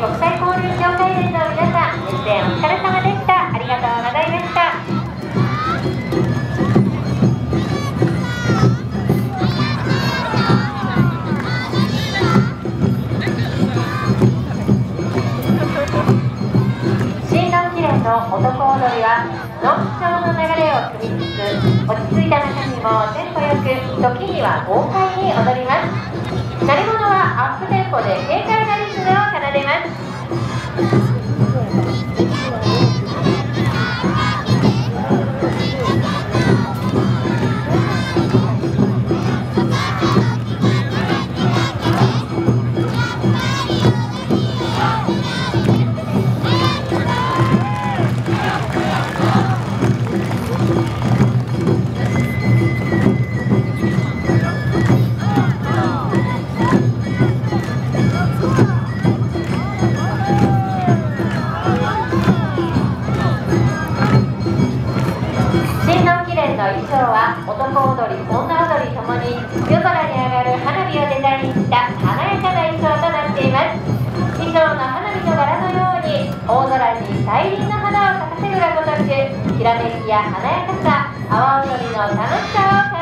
国際交流協会連の皆さん、演お疲れ様でした。ありがとうございました。の男踊りは論調の流れを組みつつ落ち着いた中にもテンポよく時には豪快に踊ります鳴り物はアップテンポで軽快なリズムを奏でま衣装は男踊り女踊りともに夜空に上がる花火をデザインした華やかな衣装となっています衣装の花火の柄のように大空に大輪の花を咲かせるがごとくきらめきや華やかさ阿波踊りの楽しさを